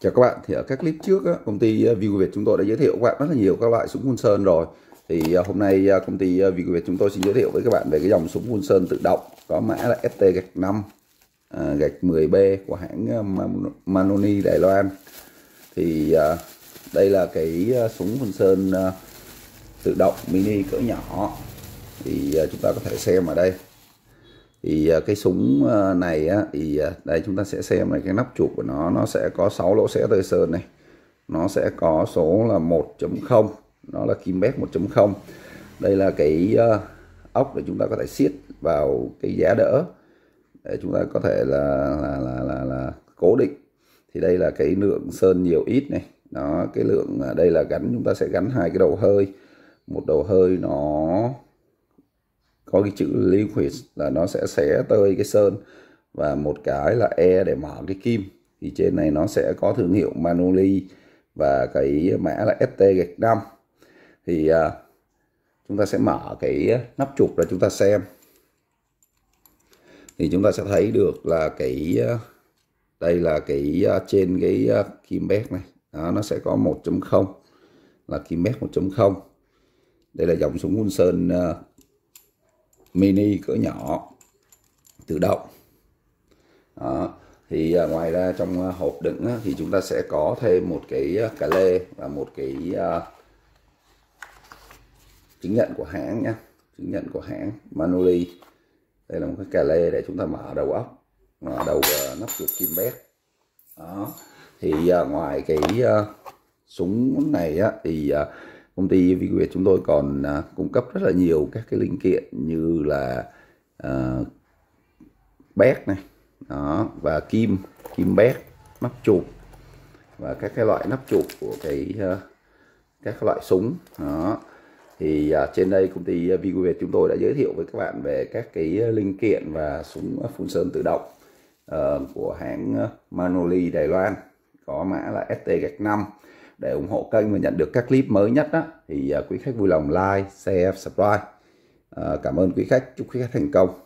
Chào các bạn, thì ở các clip trước á, công ty view Vigo Việt chúng tôi đã giới thiệu các bạn rất là nhiều các loại súng phun sơn rồi. Thì ờ, hôm nay ờ, công ty Vigo Việt chúng tôi xin giới thiệu với các bạn về cái dòng súng phun sơn tự động có mã là ST gạch 5 à, gạch 10B của hãng Manoni Đài Loan. Thì à, đây là cái súng phun sơn à, tự động mini cỡ nhỏ. Thì à, chúng ta có thể xem ở đây thì à, cái súng à, này á, thì à, đây chúng ta sẽ xem này cái nắp chụp của nó nó sẽ có 6 lỗ xé tơi sơn này. Nó sẽ có số là 1.0 nó là kim bét 1.0 đây là cái ốc để chúng ta có thể siết vào cái giá đỡ để chúng ta có thể là là là là, là cố định. Thì đây là cái lượng sơn nhiều ít này. Nó cái lượng đây là gắn chúng ta sẽ gắn hai cái đầu hơi. Một đầu hơi nó có cái chữ liquid là nó sẽ xé tơi cái sơn và một cái là e để mở cái kim. Thì trên này nó sẽ có thương hiệu Manoli và cái mã là ST gạch 5 thì uh, chúng ta sẽ mở cái nắp chụp ra chúng ta xem. Thì chúng ta sẽ thấy được là cái à, đây là cái à, trên cái à, kim bét này. Đó, nó sẽ có 1.0 là kim bét 1.0 đây là dòng súng quân sơn à, mini cỡ nhỏ tự động đó. thì à, ngoài ra trong à, hộp đựng á, thì chúng ta sẽ có thêm một cái à, cà lê và một cái à, chứng nhận của hãng nhé chứng nhận của hãng Manoli đây là một cái cà lê để chúng ta mở đầu ốc mở đầu uh, nắp chuột kim bét đó thì uh, ngoài cái uh, súng này á, thì uh, công ty Việt chúng tôi còn uh, cung cấp rất là nhiều các cái linh kiện như là à, uh, bét này đó và kim kim bét nắp chụp và các cái loại nắp chụp của cái uh, các loại súng đó. Thì uh, trên đây công ty uh, Vigo Việt chúng tôi đã giới thiệu với các bạn về các cái linh kiện và súng phun sơn tự động uh, của hãng Manoli Đài Loan có mã là ST gạch 5 để ủng hộ kênh và nhận được các clip mới nhất đó, thì à, quý khách vui lòng like, share, subscribe. À, cảm ơn quý khách, chúc quý khách thành công.